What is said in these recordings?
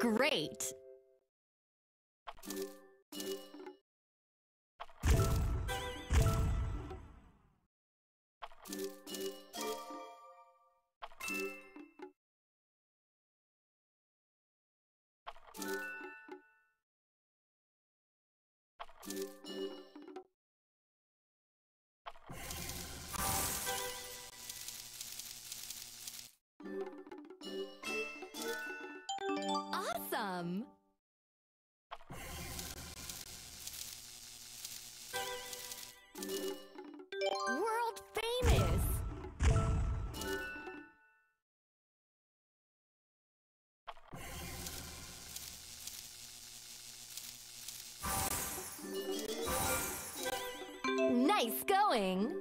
Great! Nice going!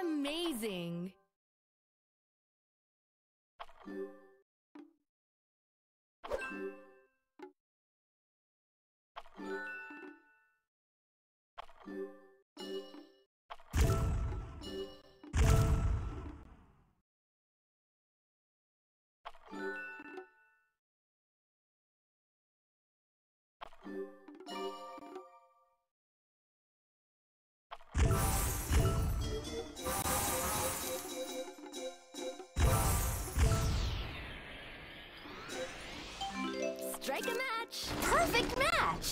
Amazing! Strike a match! Perfect match!